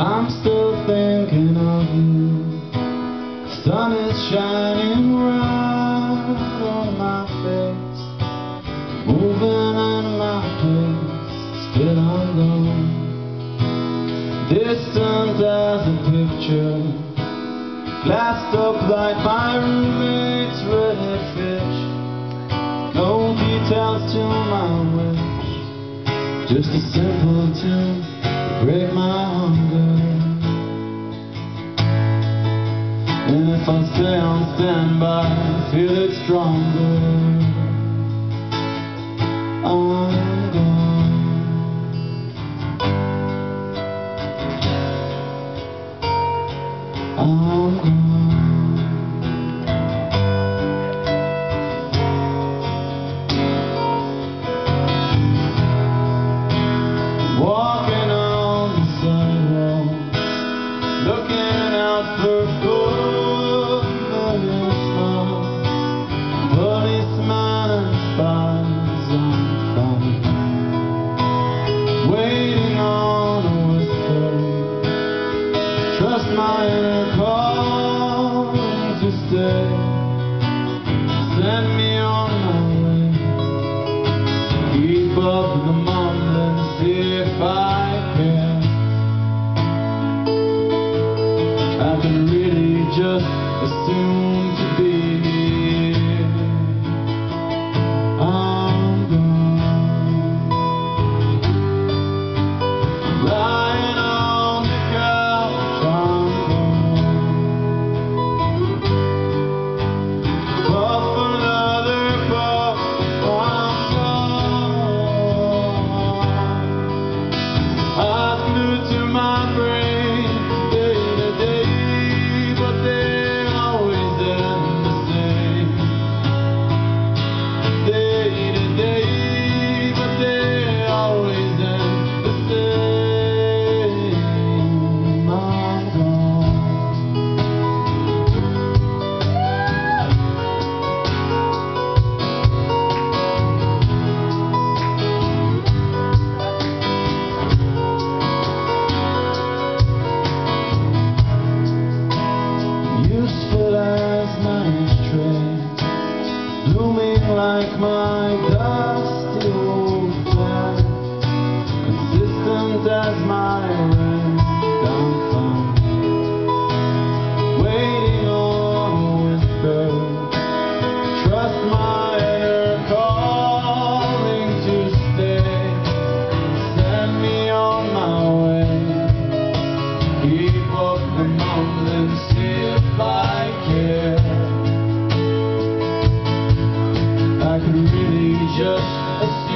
I'm still thinking of you. Sun is shining right on my face. Moving in my place, still gone. Distant as a picture, glassed up like my roommate's red fish. No details to my wish, just a simple tune to break my hunger. And if I stay on standby, feel it stronger. I'm gone. I'm gone. Send me on my way. Keep up the See if I I really just assume like mine. really just